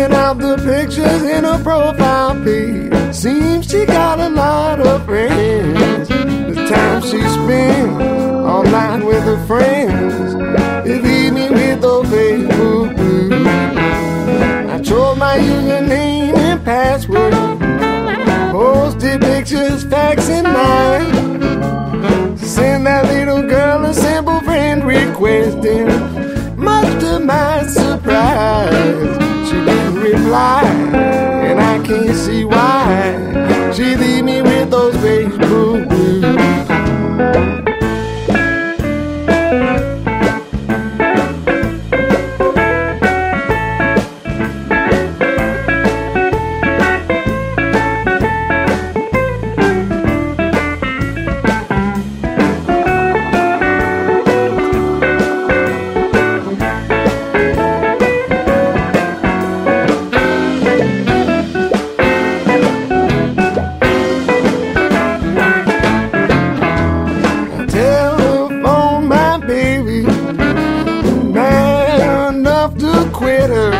checking out the pictures in her profile page. Seems she got a lot of friends. The time she spends online with her friends, leave me with those Facebook blues. I chose my username and password, posted pictures, facts, and mine. Send that little girl a simple friend request, and much to my enough quit her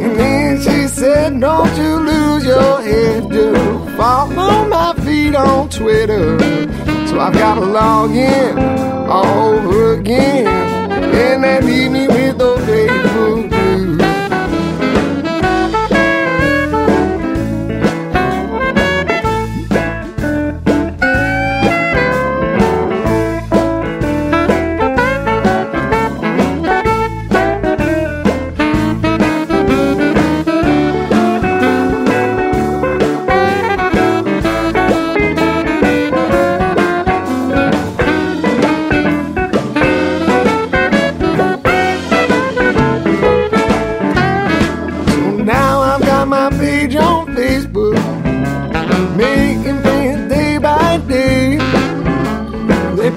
and then she said don't you lose your head just follow my feed on twitter. So i've got to log in all over again. And that leave me with those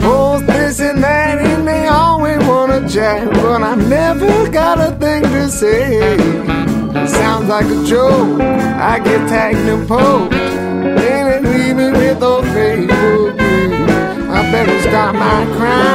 post this and that, and they always wanna chat, but I never got a thing to say. Sounds like a joke. I get tagged and poked, and it me with those Facebook. I better stop my crying